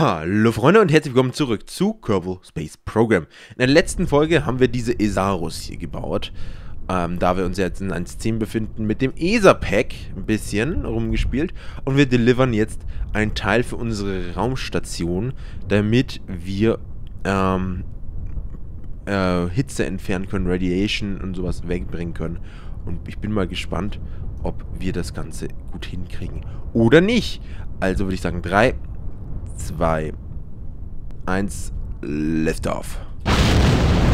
Hallo Freunde und herzlich willkommen zurück zu Kerbal Space Program. In der letzten Folge haben wir diese Esarus hier gebaut. Ähm, da wir uns jetzt in 1.10 befinden, mit dem ESA-Pack ein bisschen rumgespielt. Und wir delivern jetzt einen Teil für unsere Raumstation, damit wir ähm, äh, Hitze entfernen können, Radiation und sowas wegbringen können. Und ich bin mal gespannt, ob wir das Ganze gut hinkriegen. Oder nicht. Also würde ich sagen, 3, 2, 1, lift off.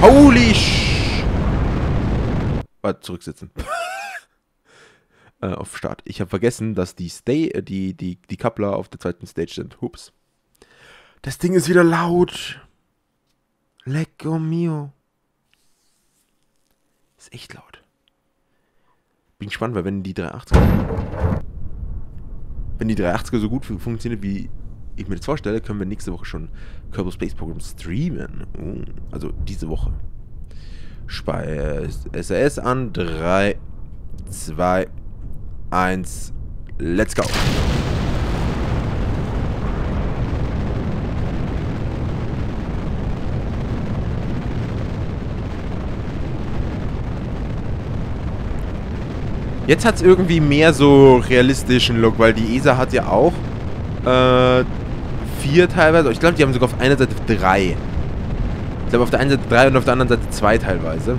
Holy sh... Warte, zurücksitzen. äh, auf Start. Ich habe vergessen, dass die Stay, äh, die, die, die Coupler auf der zweiten Stage sind. Hups. Das Ding ist wieder laut. Lecco mio. Ist echt laut. Bin gespannt, weil wenn die 380er... Wenn die 380er so gut funktioniert, wie ich mir das vorstelle, können wir nächste Woche schon Kerbal Space Program streamen. Uh, also diese Woche. Speis SAS an. 3, 2, 1. Let's go. Jetzt hat es irgendwie mehr so realistischen Look, weil die ESA hat ja auch äh, vier teilweise. Ich glaube, die haben sogar auf einer Seite drei. Ich glaube, auf der einen Seite drei und auf der anderen Seite zwei teilweise.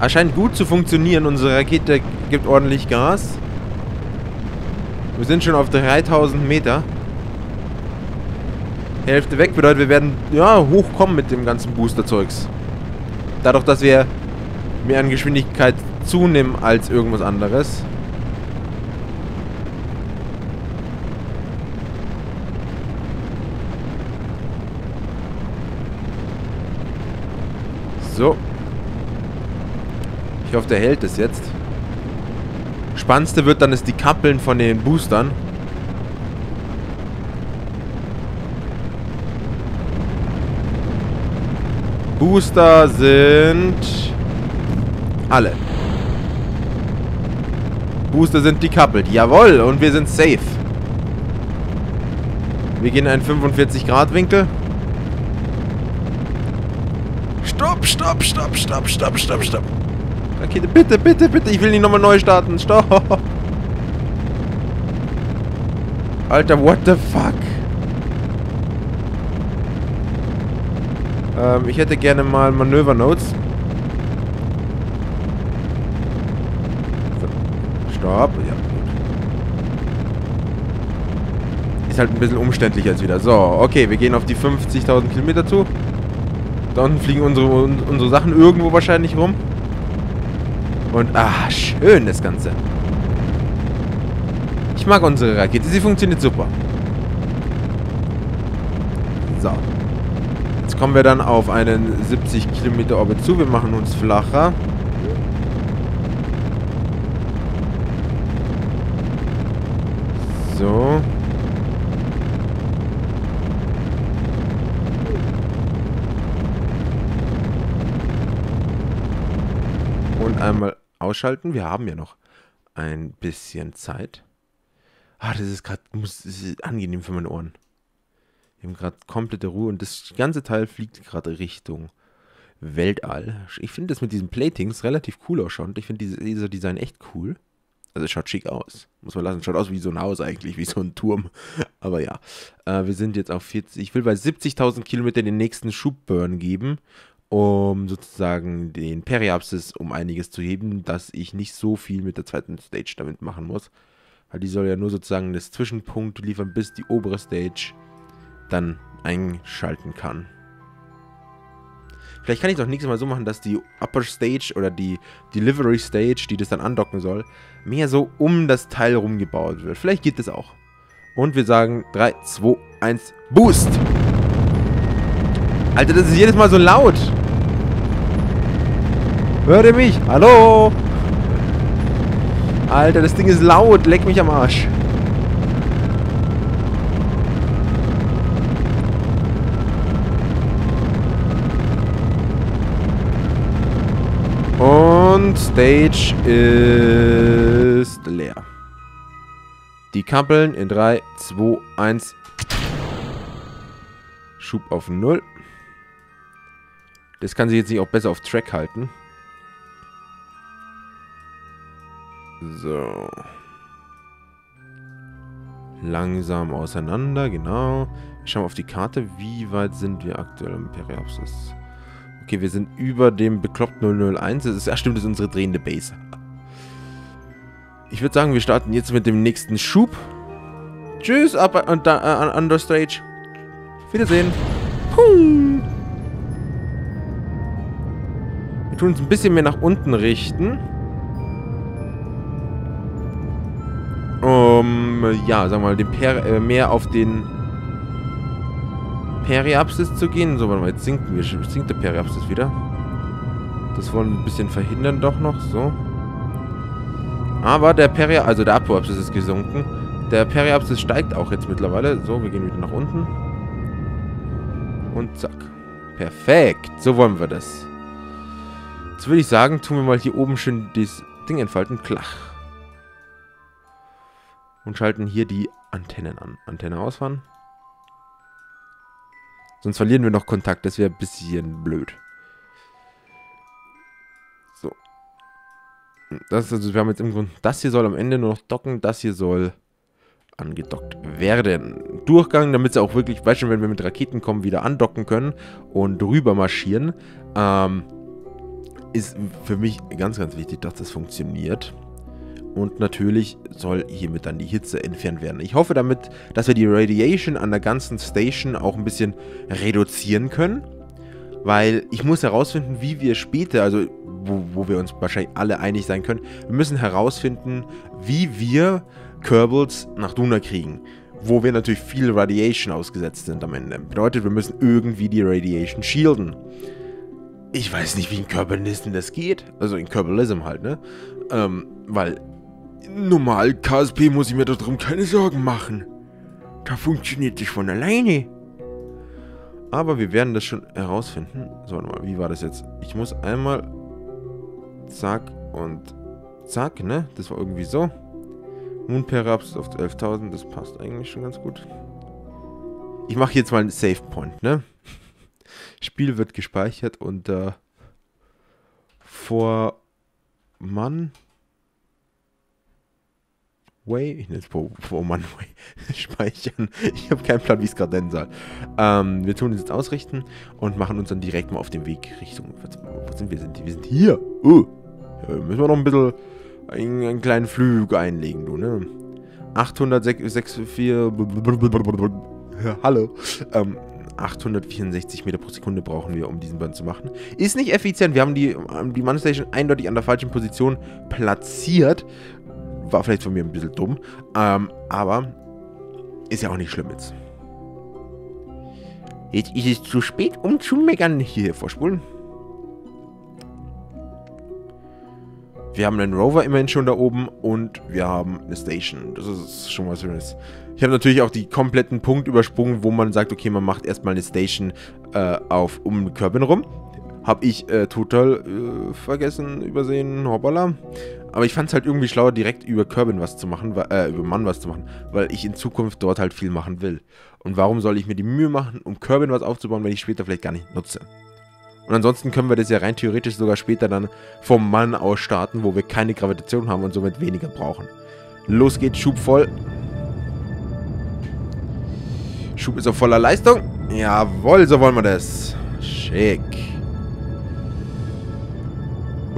Er scheint gut zu funktionieren. Unsere Rakete gibt ordentlich Gas. Wir sind schon auf 3000 Meter. Hälfte weg bedeutet, wir werden ja hochkommen mit dem ganzen Booster-Zeugs. Dadurch, dass wir mehr an Geschwindigkeit zunehmen als irgendwas anderes. So. Ich hoffe, der hält es jetzt. Spannendste wird dann die Kappeln von den Boostern. Booster sind alle. Booster sind decoupled. Jawohl, und wir sind safe. Wir gehen in einen 45 Grad Winkel. Stopp, stopp, stopp, stopp, stopp, stopp, stopp. Okay, bitte, bitte, bitte. Ich will nicht nochmal neu starten. Stopp. Alter, what the fuck? Ähm, ich hätte gerne mal Manöver-Notes. Stopp. Ja, gut. Ist halt ein bisschen umständlich als wieder. So, okay, wir gehen auf die 50.000 Kilometer zu. Da unten fliegen unsere, unsere Sachen irgendwo wahrscheinlich rum. Und, ah, schön das Ganze. Ich mag unsere Rakete. Sie funktioniert super. So. Jetzt kommen wir dann auf einen 70 Kilometer Orbit zu. Wir machen uns flacher. So. Und einmal ausschalten. Wir haben ja noch ein bisschen Zeit. Ah, das ist gerade angenehm für meine Ohren. Wir haben gerade komplette Ruhe und das ganze Teil fliegt gerade Richtung Weltall. Ich finde das mit diesen Platings relativ cool ausschaut. Ich finde dieses Design echt cool. Also es schaut schick aus. Muss man lassen. Schaut aus wie so ein Haus eigentlich, wie so ein Turm. Aber ja. Äh, wir sind jetzt auf 40. Ich will bei 70.000 Kilometern den nächsten Schubburn geben, um sozusagen den Periapsis um einiges zu heben, dass ich nicht so viel mit der zweiten Stage damit machen muss. Weil die soll ja nur sozusagen das Zwischenpunkt liefern, bis die obere Stage dann einschalten kann. Vielleicht kann ich auch nächstes Mal so machen, dass die Upper Stage oder die Delivery Stage, die das dann andocken soll, mehr so um das Teil rumgebaut wird. Vielleicht geht das auch. Und wir sagen 3, 2, 1, Boost! Alter, das ist jedes Mal so laut. Hört ihr mich? Hallo? Alter, das Ding ist laut. Leck mich am Arsch. Und Stage ist leer. Die Kappeln in 3, 2, 1. Schub auf 0. Das kann sich jetzt nicht auch besser auf Track halten. So. Langsam auseinander, genau. Schauen wir auf die Karte. Wie weit sind wir aktuell im Periapsis? Okay, wir sind über dem bekloppt 001. Das ist, ja stimmt, das ist unsere drehende Base. Ich würde sagen, wir starten jetzt mit dem nächsten Schub. Tschüss, up und uh, under stage. Wiedersehen. Puh. Wir tun uns ein bisschen mehr nach unten richten. Um, ja, sagen wir mal, den per äh, mehr auf den Periapsis zu gehen. So, warte mal, jetzt sinken wir. Sinkt der Periapsis wieder. Das wollen wir ein bisschen verhindern doch noch. So. Aber der Periapsis, also der Apoapsis ist gesunken. Der Periapsis steigt auch jetzt mittlerweile. So, wir gehen wieder nach unten. Und zack. Perfekt. So wollen wir das. Jetzt würde ich sagen, tun wir mal hier oben schön das Ding entfalten. Klach. Und schalten hier die Antennen an. Antenne ausfahren. Sonst verlieren wir noch Kontakt. Das wäre ein bisschen blöd. So. Das also, wir haben jetzt im Grunde, das hier soll am Ende nur noch docken, das hier soll angedockt werden. Durchgang, damit sie auch wirklich, weißt du, wenn wir mit Raketen kommen, wieder andocken können und rüber marschieren, ähm, ist für mich ganz, ganz wichtig, dass das funktioniert. Und natürlich soll hiermit dann die Hitze entfernt werden. Ich hoffe damit, dass wir die Radiation an der ganzen Station auch ein bisschen reduzieren können. Weil ich muss herausfinden, wie wir später, also wo, wo wir uns wahrscheinlich alle einig sein können, wir müssen herausfinden, wie wir Kerbals nach Duna kriegen. Wo wir natürlich viel Radiation ausgesetzt sind am Ende. Bedeutet, wir müssen irgendwie die Radiation shielden. Ich weiß nicht, wie in Kerbalism das geht. Also in Kerbalism halt, ne? Ähm, weil normal KSP muss ich mir darum keine Sorgen machen. Da funktioniert das von alleine. Aber wir werden das schon herausfinden. So, warte mal, wie war das jetzt? Ich muss einmal zack und zack, ne? Das war irgendwie so. Moon Peraps auf 11.000, das passt eigentlich schon ganz gut. Ich mache jetzt mal einen Save Point, ne? Spiel wird gespeichert unter vor Mann Way, ich nenne es vor, vor Mann Way, speichern. Ich habe keinen Plan, wie es gerade nennen soll. Ähm, wir tun es jetzt ausrichten und machen uns dann direkt mal auf den Weg Richtung, wo sind wir? Wir sind hier. Ja, müssen wir noch ein bisschen einen, einen kleinen Flug einlegen, du, ne? 864... Hallo. Ähm, 864 Meter pro Sekunde brauchen wir, um diesen Burn zu machen. Ist nicht effizient. Wir haben die, die Mannstation eindeutig an der falschen Position platziert. War vielleicht von mir ein bisschen dumm. Ähm, aber ist ja auch nicht schlimm jetzt. Jetzt ist es zu spät, um zu meckern. Hier vorspulen. Wir haben einen Rover immerhin schon da oben und wir haben eine Station. Das ist schon was Schönes. Ich habe natürlich auch die kompletten Punkt übersprungen, wo man sagt, okay, man macht erstmal eine Station äh, auf um Körbin rum. Habe ich äh, total äh, vergessen, übersehen, hoppala. Aber ich fand es halt irgendwie schlauer, direkt über Kerbin was zu machen, äh, über Mann was zu machen, weil ich in Zukunft dort halt viel machen will. Und warum soll ich mir die Mühe machen, um Kerbin was aufzubauen, wenn ich später vielleicht gar nicht nutze? Und ansonsten können wir das ja rein theoretisch sogar später dann vom Mann aus starten, wo wir keine Gravitation haben und somit weniger brauchen. Los geht's, Schub voll. Schub ist auf voller Leistung. Jawohl, so wollen wir das. Schick.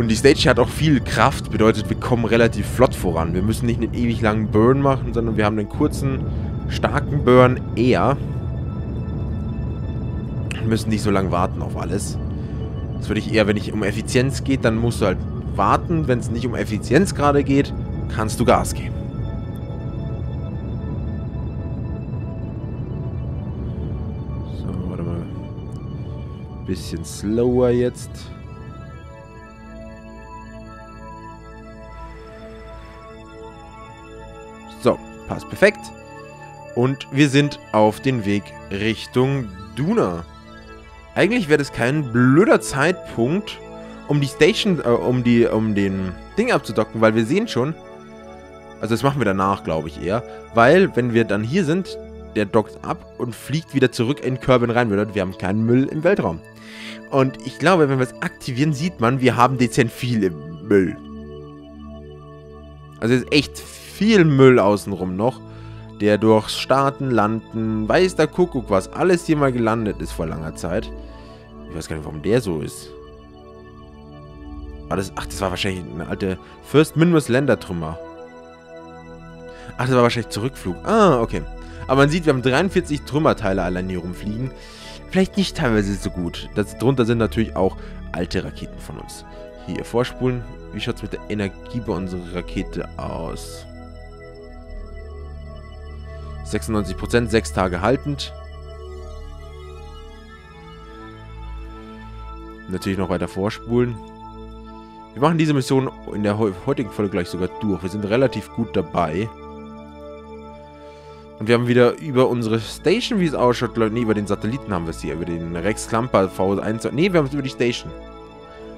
Und die Stage hat auch viel Kraft, bedeutet, wir kommen relativ flott voran. Wir müssen nicht einen ewig langen Burn machen, sondern wir haben einen kurzen, starken Burn eher. Wir müssen nicht so lange warten auf alles. Das würde ich eher, wenn es um Effizienz geht, dann musst du halt warten. Wenn es nicht um Effizienz gerade geht, kannst du Gas geben. So, warte mal. Bisschen slower jetzt. So, passt perfekt. Und wir sind auf den Weg Richtung Duna. Eigentlich wäre das kein blöder Zeitpunkt, um die Station, äh, um die, um den Ding abzudocken, weil wir sehen schon, also das machen wir danach, glaube ich eher, weil wenn wir dann hier sind, der dockt ab und fliegt wieder zurück in Kerbin rein. Wir haben keinen Müll im Weltraum. Und ich glaube, wenn wir es aktivieren, sieht man, wir haben dezent viel Müll. Also es ist echt viel Müll außenrum noch, der durchs Starten, Landen, weiß der Kuckuck was, alles hier mal gelandet ist vor langer Zeit. Ich weiß gar nicht, warum der so ist. das, ach, das war wahrscheinlich eine alte First Minmus Ländertrümmer. Ach, das war wahrscheinlich Zurückflug. Ah, okay. Aber man sieht, wir haben 43 Trümmerteile allein hier rumfliegen. Vielleicht nicht teilweise so gut. Das, drunter sind natürlich auch alte Raketen von uns. Hier vorspulen. Wie schaut es mit der Energie bei unserer Rakete aus? 96%, 6 Tage haltend. Natürlich noch weiter vorspulen. Wir machen diese Mission in der heutigen Folge gleich sogar durch. Wir sind relativ gut dabei. Und wir haben wieder über unsere Station, wie es ausschaut, nee, über den Satelliten haben wir es hier, über den Rex Klamper V1. Nee, wir haben es über die Station.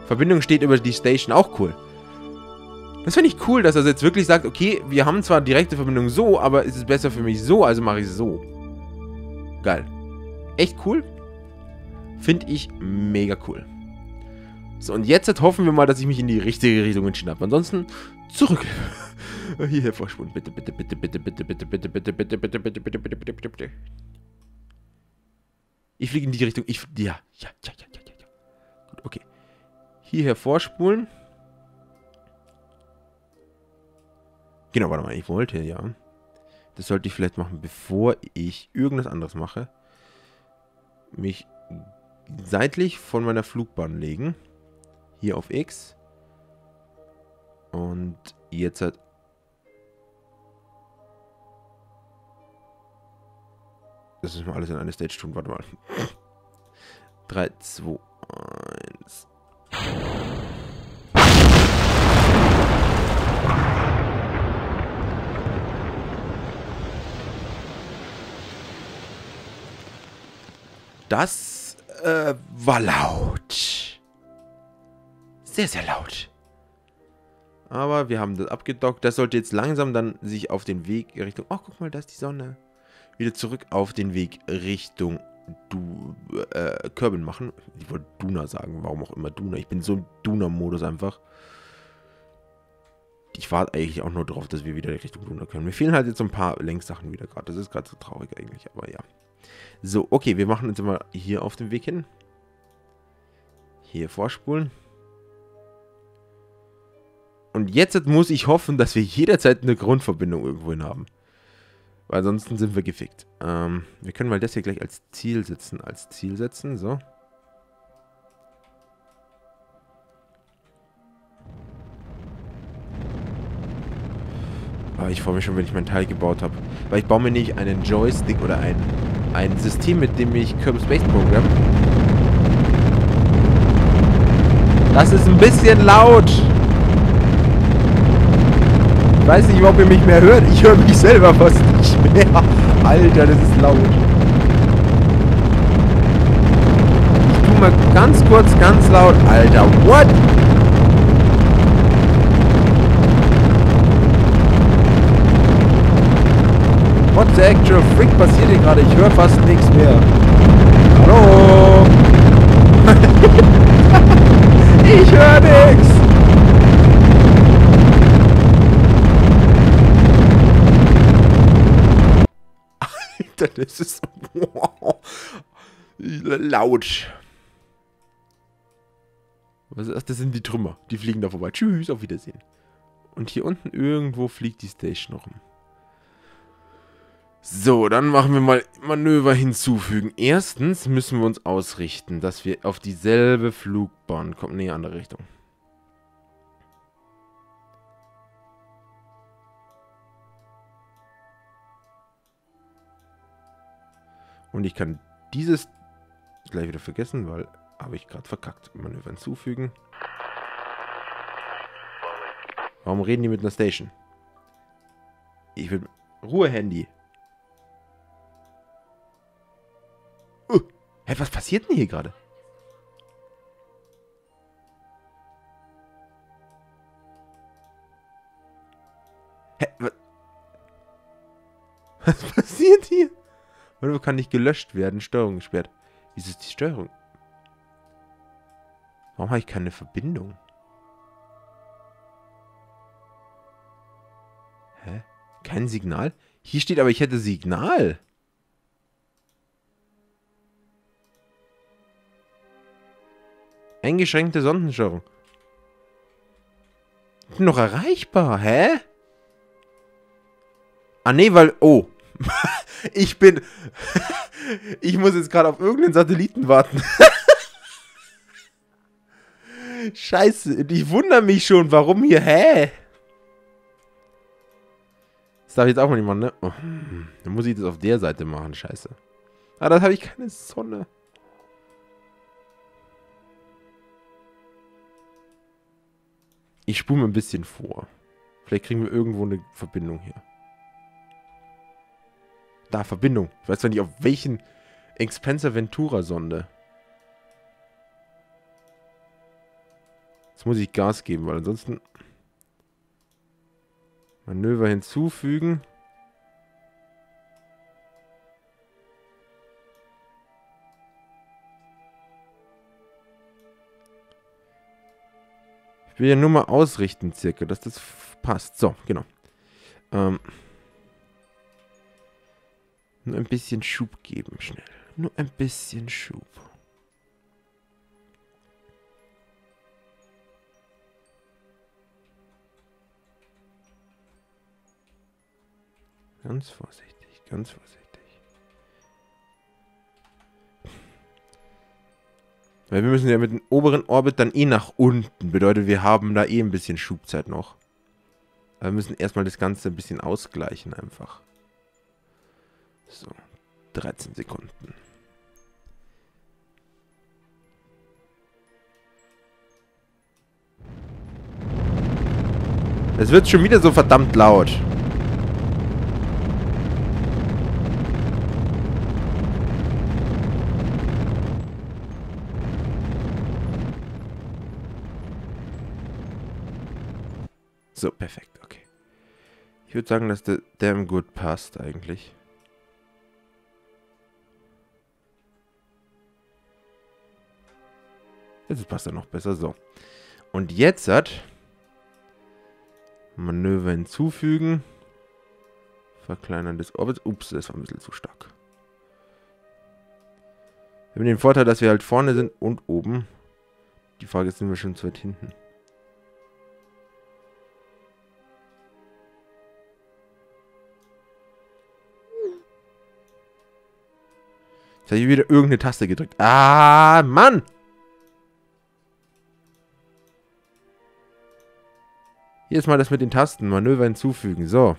Verbindung steht über die Station, auch cool. Das finde ich cool, dass er jetzt wirklich sagt, okay, wir haben zwar direkte Verbindung so, aber es ist besser für mich so, also mache ich es so. Geil. Echt cool. Finde ich mega cool. So, und jetzt hoffen wir mal, dass ich mich in die richtige Richtung entschieden habe. Ansonsten zurück. Hierher vorspulen. Bitte, bitte, bitte, bitte, bitte, bitte, bitte, bitte, bitte, bitte, bitte, bitte, bitte, bitte, bitte, bitte. Ich fliege in die Richtung. Ich. Ja, ja, ja, ja, ja, ja. Gut, okay. Hierher vorspulen. Genau, warte mal. Ich wollte, ja. Das sollte ich vielleicht machen, bevor ich irgendwas anderes mache. Mich seitlich von meiner Flugbahn legen. Hier auf X. Und jetzt hat... Das müssen wir alles in eine Stage tun. Warte mal. 3, 2, 1. Das äh, war laut. Sehr, sehr laut. Aber wir haben das abgedockt. Das sollte jetzt langsam dann sich auf den Weg Richtung... Oh, guck mal, da ist die Sonne. Wieder zurück auf den Weg Richtung du, äh, Kerbin machen. Ich wollte Duna sagen, warum auch immer Duna. Ich bin so im Duna-Modus einfach. Ich warte eigentlich auch nur darauf, dass wir wieder Richtung Duna können. Mir fehlen halt jetzt so ein paar Längssachen wieder gerade. Das ist gerade so traurig eigentlich, aber ja. So, okay, wir machen uns immer hier auf den Weg hin. Hier vorspulen. Und jetzt muss ich hoffen, dass wir jederzeit eine Grundverbindung irgendwohin haben. Weil ansonsten sind wir gefickt. Ähm, wir können mal das hier gleich als Ziel setzen. Als Ziel setzen, so. Aber ah, ich freue mich schon, wenn ich mein Teil gebaut habe. Weil ich baue mir nicht einen Joystick oder ein, ein System, mit dem ich Kerbal Space Program. Das ist ein bisschen laut. Ich weiß nicht, ob ihr mich mehr hört. Ich höre mich selber fast nicht mehr. Alter, das ist laut. Ich tu mal ganz kurz, ganz laut. Alter, what? What the actual freak passiert hier gerade? Ich höre fast nichts mehr. Hallo? ich höre nichts. Alter, das ist laut. Ist das? Sind die Trümmer. Die fliegen da vorbei. Tschüss, auf Wiedersehen. Und hier unten irgendwo fliegt die Station noch rum. So, dann machen wir mal Manöver hinzufügen. Erstens müssen wir uns ausrichten, dass wir auf dieselbe Flugbahn kommen. Nee, andere Richtung. Und ich kann dieses gleich wieder vergessen, weil habe ich gerade verkackt. Manöver hinzufügen. Warum reden die mit einer Station? Ich will... Ruhe, Handy. Hey, was passiert denn hier gerade? Hä? Was? was passiert hier? Manöver kann nicht gelöscht werden. Steuerung gesperrt. Wieso ist die Steuerung? Warum habe ich keine Verbindung? Hä? Kein Signal? Hier steht aber, ich hätte Signal. Eingeschränkte bin noch erreichbar, hä? Ah, nee, weil... Oh. ich bin... ich muss jetzt gerade auf irgendeinen Satelliten warten. Scheiße, ich wundere mich schon, warum hier... Hä? Das darf ich jetzt auch mal nicht machen, ne? Oh, dann muss ich das auf der Seite machen, scheiße. Ah, da habe ich keine Sonne. Ich spule mir ein bisschen vor. Vielleicht kriegen wir irgendwo eine Verbindung hier. Da, Verbindung. Ich weiß zwar nicht, auf welchen Expenser Ventura Sonde. Jetzt muss ich Gas geben, weil ansonsten... Manöver hinzufügen. Ich will ja nur mal ausrichten, circa, dass das passt. So, genau. Ähm, nur ein bisschen Schub geben, schnell. Nur ein bisschen Schub. Ganz vorsichtig, ganz vorsichtig. Weil wir müssen ja mit dem oberen Orbit dann eh nach unten. Bedeutet, wir haben da eh ein bisschen Schubzeit noch. Aber wir müssen erstmal das Ganze ein bisschen ausgleichen einfach. So, 13 Sekunden. Es wird schon wieder so verdammt laut. So, perfekt, okay. Ich würde sagen, dass der damn gut passt eigentlich. Jetzt passt er noch besser. So. Und jetzt hat Manöver hinzufügen. Verkleinern des Orbits. Ups, das war ein bisschen zu stark. Wir haben den Vorteil, dass wir halt vorne sind und oben. Die Frage ist, sind wir schon zu weit hinten? Habe ich wieder irgendeine Taste gedrückt. Ah, Mann! Hier ist mal das mit den Tasten. Manöver hinzufügen. So.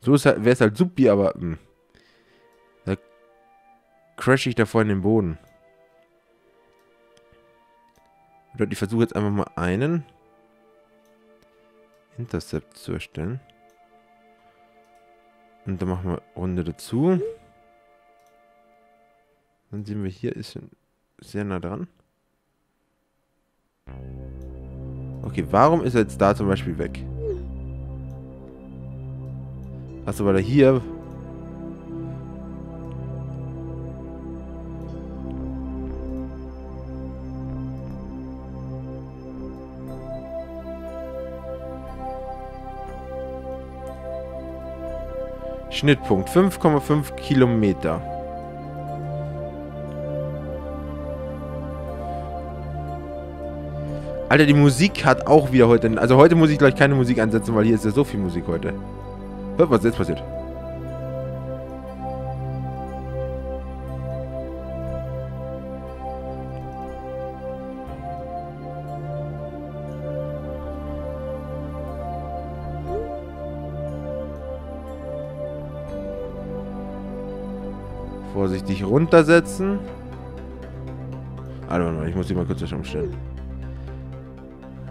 So halt, wäre es halt supi, aber... Mh. Hm. Da crash ich da vorne in den Boden. Ich versuche jetzt einfach mal einen Intercept zu erstellen. Und dann machen wir Runde dazu. Dann sehen wir hier ist sehr nah dran. Okay, warum ist er jetzt da zum Beispiel weg? Achso, weil er hier Schnittpunkt 5,5 Kilometer. Alter, die Musik hat auch wieder heute... Also heute muss ich gleich keine Musik ansetzen, weil hier ist ja so viel Musik heute. Hört, was jetzt passiert. vorsichtig runtersetzen. Alter, also, ich muss dich mal kurz umstellen.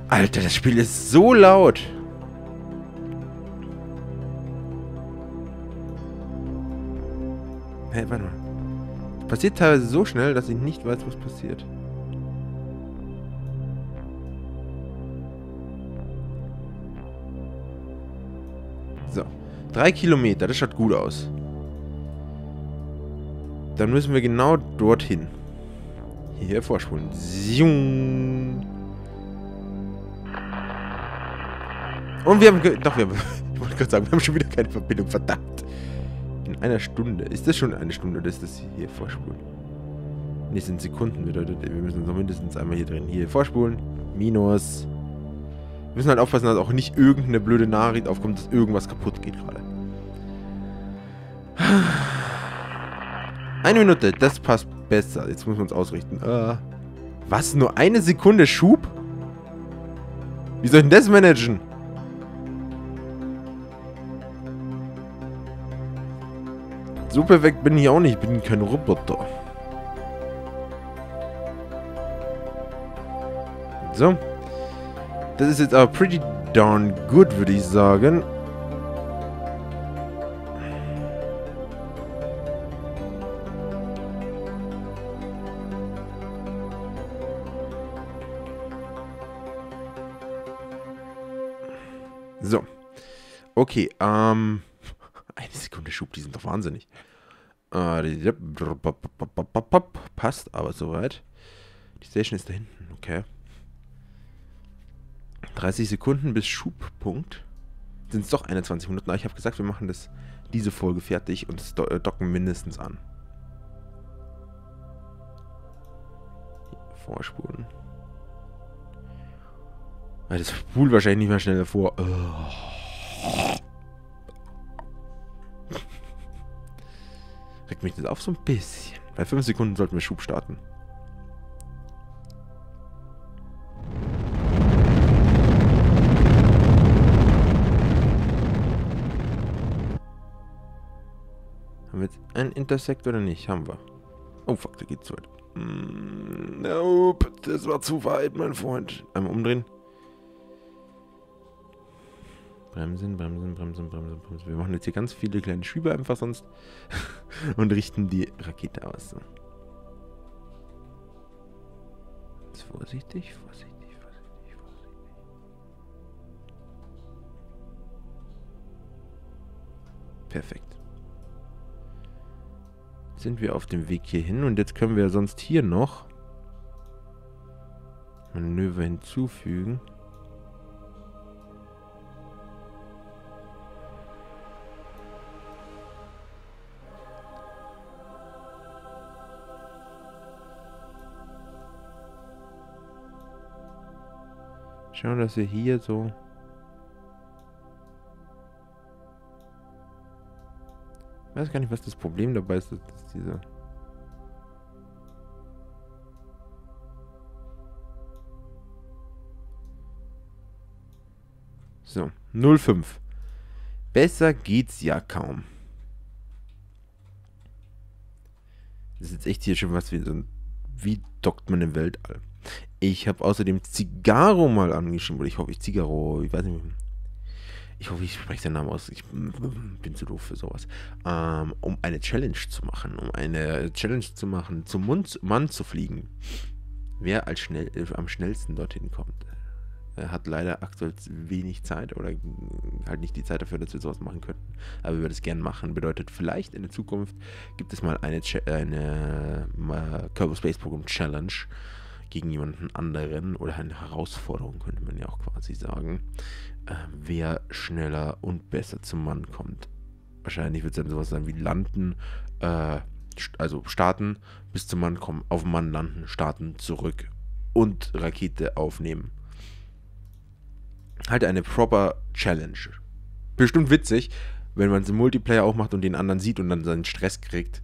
Alter, das Spiel ist so laut. Hey, warte mal. Es passiert teilweise so schnell, dass ich nicht weiß, was passiert. So. Drei Kilometer, das schaut gut aus. Dann müssen wir genau dorthin. Hier vorspulen. Und wir haben... Doch, wir haben... Ich wollte gerade sagen, wir haben schon wieder keine Verbindung. Verdammt. In einer Stunde. Ist das schon eine Stunde oder ist das hier vorspulen? Ne, sind Sekunden bedeutet, wir müssen noch mindestens einmal hier drin. Hier vorspulen. Minus. Wir müssen halt aufpassen, dass auch nicht irgendeine blöde Nachricht aufkommt, dass irgendwas kaputt geht gerade. Eine Minute, das passt besser. Jetzt müssen wir uns ausrichten. Uh, was? Nur eine Sekunde Schub? Wie soll ich denn das managen? So perfekt bin ich auch nicht. Ich bin kein Roboter. So. Das ist jetzt aber pretty darn good, würde ich sagen. Okay, ähm... Eine Sekunde Schub, die sind doch wahnsinnig. Äh, passt aber soweit. Die Station ist da hinten, okay. 30 Sekunden bis Schubpunkt. Sind es doch 21 Minuten. Aber ich habe gesagt, wir machen das diese Folge fertig und äh, docken mindestens an. Vorspulen. Das spult wahrscheinlich nicht mehr schnell vor. Oh. Regt mich das auf so ein bisschen. Bei 5 Sekunden sollten wir Schub starten. Haben wir jetzt einen Intersekt oder nicht? Haben wir. Oh fuck, da geht's zu weit. Mm, nope, das war zu weit, mein Freund. Einmal umdrehen. Bremsen, bremsen, bremsen, bremsen, bremsen. Wir machen jetzt hier ganz viele kleine Schübe einfach sonst und richten die Rakete aus. Jetzt vorsichtig, vorsichtig, vorsichtig, vorsichtig. Perfekt. Jetzt sind wir auf dem Weg hier hin und jetzt können wir sonst hier noch Manöver hinzufügen. Schauen, dass wir hier so... Ich weiß gar nicht, was das Problem dabei ist, dass diese... So, 05. Besser geht's ja kaum. Das ist jetzt echt hier schon was wie so ein... Wie dockt man im Weltall? Ich habe außerdem Zigaro mal angeschrieben. Oder ich hoffe, ich Zigaro, ich weiß nicht. Ich hoffe, ich spreche den Namen aus. Ich bin zu doof für sowas. Ähm, um eine Challenge zu machen. Um eine Challenge zu machen, zum Mund, Mann zu fliegen. Wer als schnell, äh, am schnellsten dorthin kommt. Er hat leider aktuell wenig Zeit oder halt nicht die Zeit dafür, dass wir sowas machen könnten. Aber wir würden es gerne machen. Bedeutet, vielleicht in der Zukunft gibt es mal eine, eine, eine Kerbal Space Program Challenge gegen jemanden anderen oder eine Herausforderung, könnte man ja auch quasi sagen, äh, wer schneller und besser zum Mann kommt. Wahrscheinlich wird es dann sowas sein wie landen, äh, also starten, bis zum Mann kommen, auf dem Mann landen, starten, zurück und Rakete aufnehmen. Halt eine proper Challenge. Bestimmt witzig, wenn man es im Multiplayer auch macht und den anderen sieht und dann seinen Stress kriegt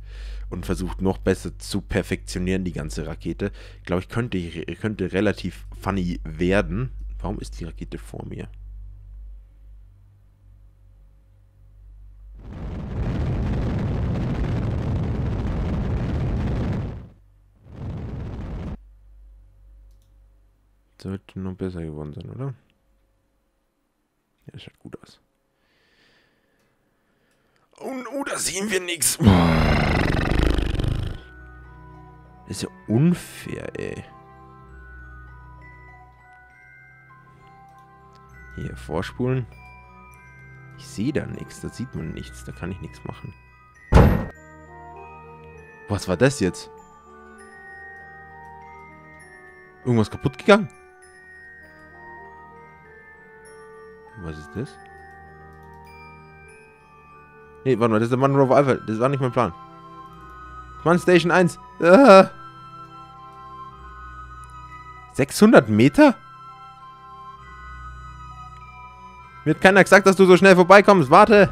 und versucht noch besser zu perfektionieren, die ganze Rakete. Glaube ich, könnte, könnte relativ funny werden. Warum ist die Rakete vor mir? Sollte noch besser geworden sein, oder? Ja, das schaut gut aus. Oh, oh da sehen wir nichts. Das ist ja unfair, ey. Hier, vorspulen. Ich sehe da nichts, da sieht man nichts, da kann ich nichts machen. Was war das jetzt? Irgendwas kaputt gegangen? Was ist das? Nee, warte mal, das ist der Mann Rover Alpha. Das war nicht mein Plan. Mann Station 1. Ah. 600 Meter? Mir hat keiner gesagt, dass du so schnell vorbeikommst. Warte.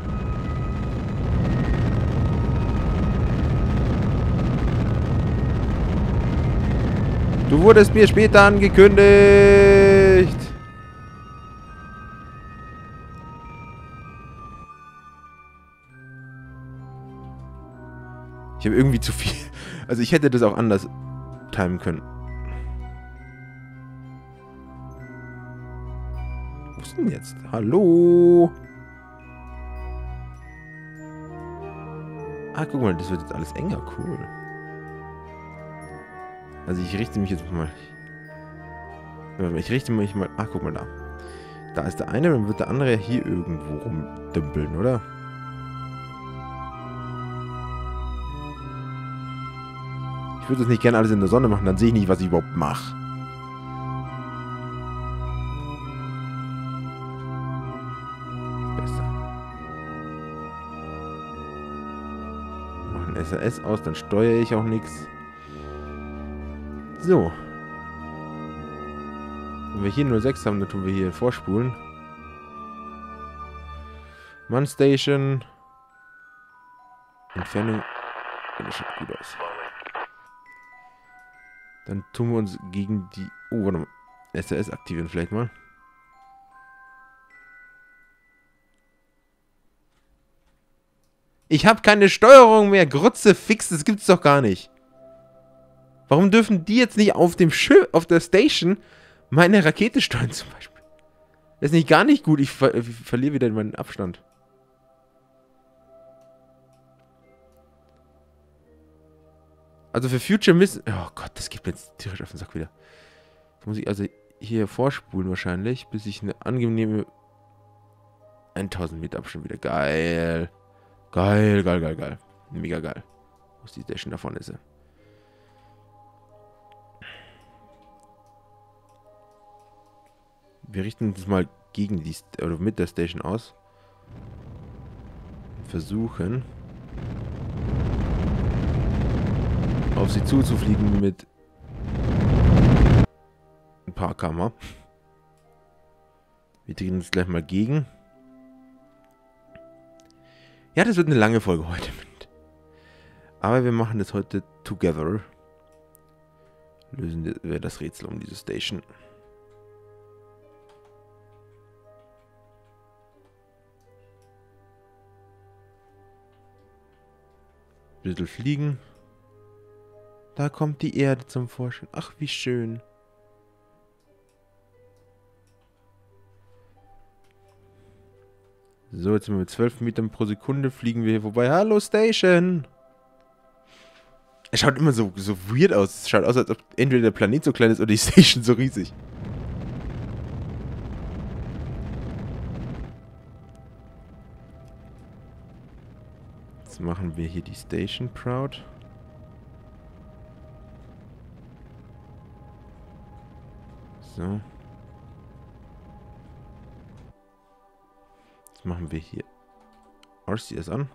Du wurdest mir später angekündigt. Ich habe irgendwie zu viel. Also ich hätte das auch anders timen können. Wo ist denn jetzt? Hallo? Ah, guck mal, das wird jetzt alles enger. Cool. Also ich richte mich jetzt mal... Ich richte mich mal... Ah, guck mal da. Da ist der eine, dann wird der andere hier irgendwo rumdümpeln, oder? Ich würde das nicht gerne alles in der Sonne machen, dann sehe ich nicht, was ich überhaupt mache. Besser. Machen SAS aus, dann steuere ich auch nichts. So. Wenn wir hier 06 haben, dann tun wir hier vorspulen. Man Station. Entfernung. Das sieht gut aus. Dann tun wir uns gegen die... Oh, warte mal. SAS aktivieren vielleicht mal. Ich habe keine Steuerung mehr. Grütze, fix, das gibt's doch gar nicht. Warum dürfen die jetzt nicht auf dem Schiff, auf der Station, meine Rakete steuern zum Beispiel? Das ist nicht gar nicht gut. Ich, ver ich verliere wieder meinen Abstand. Also für Future Miss... Oh Gott, das gibt mir jetzt tierisch auf den Sack wieder. Jetzt muss ich also hier vorspulen wahrscheinlich, bis ich eine angenehme 1000 Meter Abstand wieder. Geil. Geil, geil, geil, geil. Mega geil. Wo ist die Station? Da vorne ist. Wir richten uns mal gegen die... St oder mit der Station aus. Versuchen... auf sie zuzufliegen mit ein paar Kammer. Wir drehen uns gleich mal gegen. Ja, das wird eine lange Folge heute. Aber wir machen das heute together. Lösen wir das Rätsel um diese Station. Bisschen fliegen. Da kommt die Erde zum Vorschein. Ach, wie schön. So, jetzt sind wir mit 12 Metern pro Sekunde, fliegen wir hier vorbei. Hallo, Station! Es schaut immer so, so weird aus. Es schaut aus, als ob entweder der Planet so klein ist oder die Station so riesig. Jetzt machen wir hier die Station proud. So. Jetzt machen wir hier RCS an.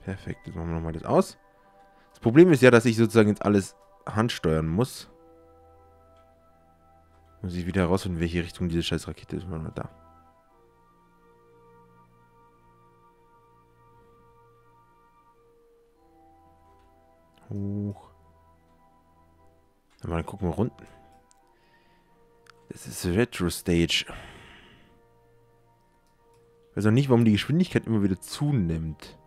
Perfekt, jetzt machen wir nochmal das aus. Das Problem ist ja, dass ich sozusagen jetzt alles handsteuern muss. Muss ich wieder herausfinden, welche Richtung diese scheiß Rakete ist. Mal da. Hoch. Mal gucken wir unten. Das ist Retro Stage. Ich weiß auch nicht, warum die Geschwindigkeit immer wieder zunimmt.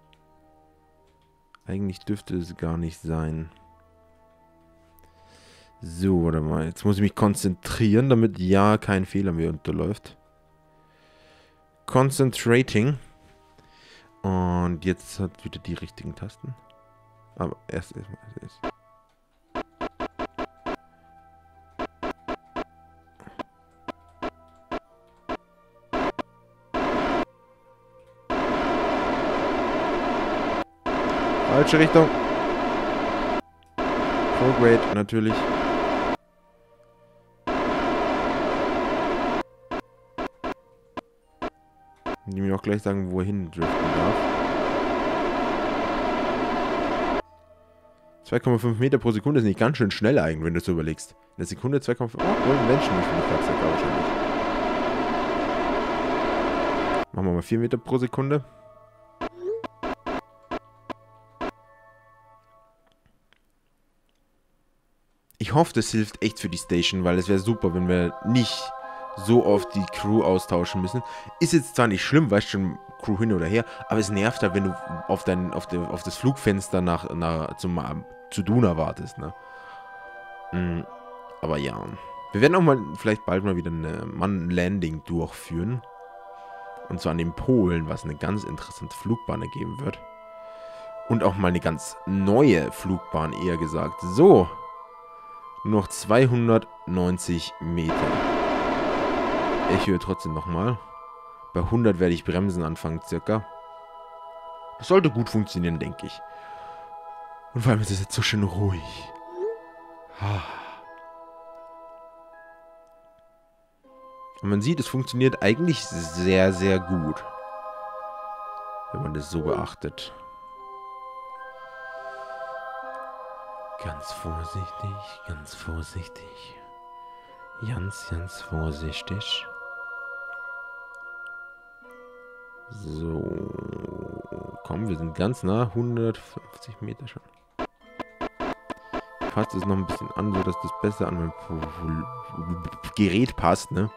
Eigentlich dürfte es gar nicht sein. So, warte mal. Jetzt muss ich mich konzentrieren, damit ja kein Fehler mehr unterläuft. Concentrating. Und jetzt hat wieder die richtigen Tasten. Aber erst erstmal ist. Falsche Richtung. Prograde natürlich. Die mir auch gleich sagen, wohin driften darf. 2,5 Meter pro Sekunde ist nicht ganz schön schnell eigentlich, wenn du es überlegst. Eine Sekunde 2,5... Oh, Menschengeschwindigkeit wahrscheinlich. Machen wir mal 4 Meter pro Sekunde. Ich hoffe, das hilft echt für die Station, weil es wäre super, wenn wir nicht so oft die Crew austauschen müssen. Ist jetzt zwar nicht schlimm, weißt schon, Crew hin oder her, aber es nervt halt, wenn du auf, dein, auf, de, auf das Flugfenster nach, nach zum, zu Duna wartest, ne? Mhm, aber ja. Wir werden auch mal vielleicht bald mal wieder eine Mann-Landing durchführen. Und zwar an den Polen, was eine ganz interessante Flugbahn ergeben wird. Und auch mal eine ganz neue Flugbahn, eher gesagt. So. Nur noch 290 Meter. Ich höre trotzdem nochmal. Bei 100 werde ich bremsen anfangen, circa. Das sollte gut funktionieren, denke ich. Und vor allem ist es jetzt so schön ruhig. Und man sieht, es funktioniert eigentlich sehr, sehr gut. Wenn man das so beachtet. Ganz vorsichtig, ganz vorsichtig. Ganz, ganz vorsichtig. So. Komm, wir sind ganz nah. 150 Meter schon. Passt es noch ein bisschen an, sodass das besser an mein Gerät passt, ne?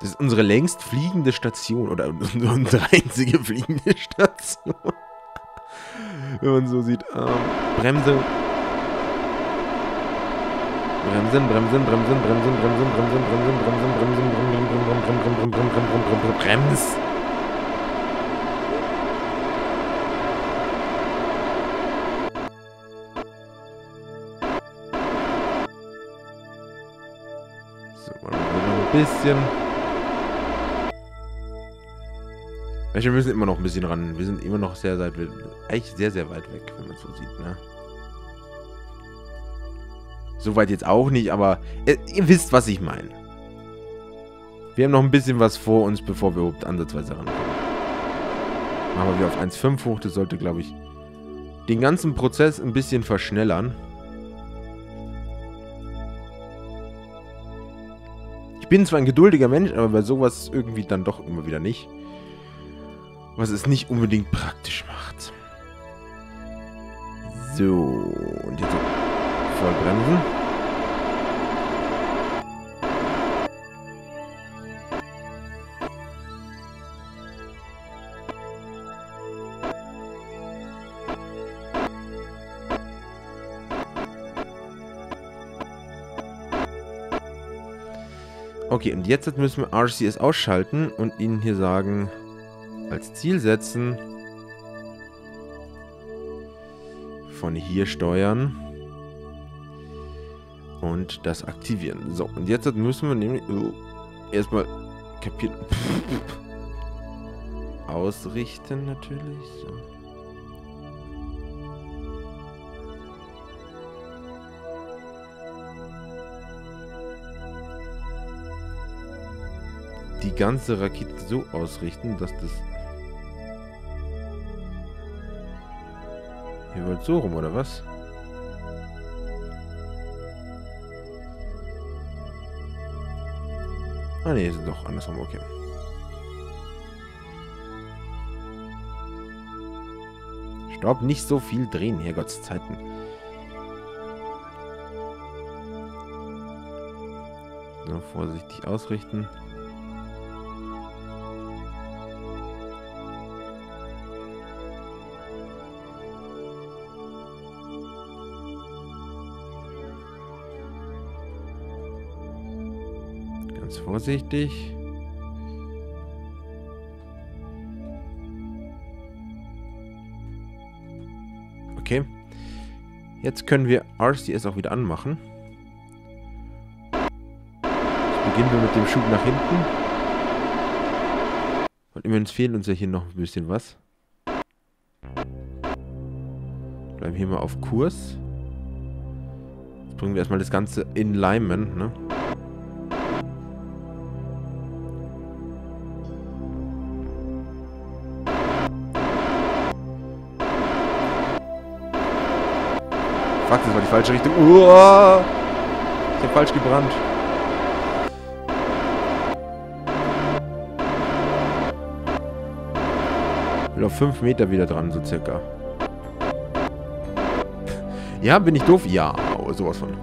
Das ist unsere längst fliegende Station. Oder unsere einzige fliegende Station. Wenn man so sieht. Ähm, Bremse. Bremsen, bremsen, bremsen, bremsen, bremsen, bremsen, bremsen, bremsen, bremsen, bremsen, bremsen, bremsen, bremsen, bremsen, bremsen, brems. So, bisschen. Wir müssen immer noch ein bisschen ran. Wir sind immer noch sehr, sehr, eigentlich sehr, sehr weit weg, wenn man es so sieht, ne? So weit jetzt auch nicht, aber ihr, ihr wisst, was ich meine. Wir haben noch ein bisschen was vor uns, bevor wir überhaupt ansatzweise rankommen. Machen wir auf 1,5 hoch. Das sollte, glaube ich, den ganzen Prozess ein bisschen verschnellern. Ich bin zwar ein geduldiger Mensch, aber bei sowas irgendwie dann doch immer wieder nicht was es nicht unbedingt praktisch macht. So, und jetzt voll bremsen. Okay, und jetzt müssen wir RCS ausschalten und ihnen hier sagen, als Ziel setzen. Von hier steuern. Und das aktivieren. So, und jetzt müssen wir nämlich uh, erstmal kapieren. Ausrichten natürlich. So. Ganze Rakete so ausrichten, dass das Ihr wollt so rum, oder was? Ah ne, ist doch andersrum, okay. Stopp, nicht so viel drehen, Herrgottszeiten. So, vorsichtig ausrichten. Vorsichtig. Okay. Jetzt können wir RCS auch wieder anmachen. Jetzt beginnen wir mit dem Schub nach hinten. Und immerhin fehlt uns ja hier noch ein bisschen was. Bleiben hier mal auf Kurs. Jetzt bringen wir erstmal das Ganze in Alignment, ne? Fuck, das war die falsche Richtung. Uah! Ich hab falsch gebrannt. Bin auf 5 Meter wieder dran, so circa. Ja, bin ich doof? Ja, sowas von.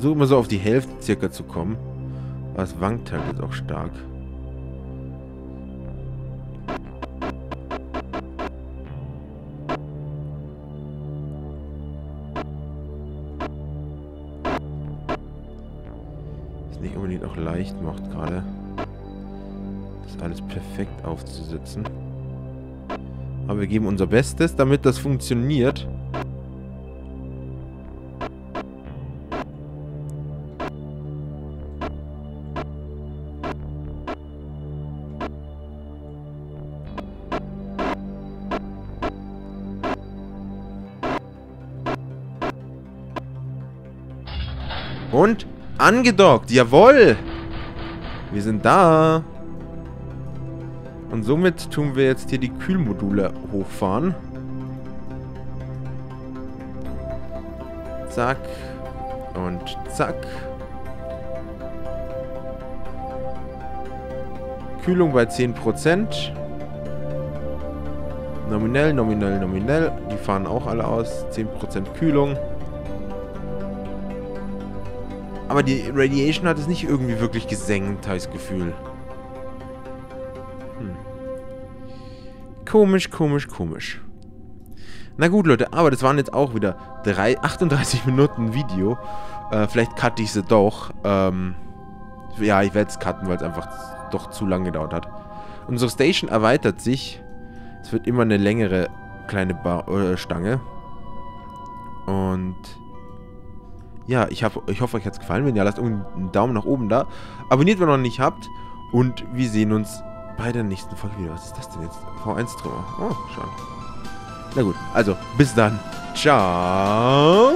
Versuche immer so auf die Hälfte circa zu kommen. Aber es wankt halt auch stark. Was nicht unbedingt auch leicht macht gerade. Das alles perfekt aufzusetzen. Aber wir geben unser Bestes, damit das funktioniert. Angedockt. Jawoll. Wir sind da. Und somit tun wir jetzt hier die Kühlmodule hochfahren. Zack. Und zack. Kühlung bei 10%. Nominell, nominell, nominell. Die fahren auch alle aus. 10% Kühlung. Aber die Radiation hat es nicht irgendwie wirklich gesenkt, habe ich das Gefühl. Hm. Komisch, komisch, komisch. Na gut, Leute, aber das waren jetzt auch wieder drei, 38 Minuten Video. Äh, vielleicht cutte ich sie doch. Ähm, ja, ich werde es cutten, weil es einfach doch zu lange gedauert hat. Unsere Station erweitert sich. Es wird immer eine längere kleine ba äh, Stange. Und ja, ich, hab, ich hoffe, euch hat es gefallen. Wenn ja, lasst einen Daumen nach oben da. Abonniert, wenn ihr noch nicht habt. Und wir sehen uns bei der nächsten Folge wieder. Was ist das denn jetzt? V1-Trümmer. Oh, schon. Na gut, also bis dann. Ciao.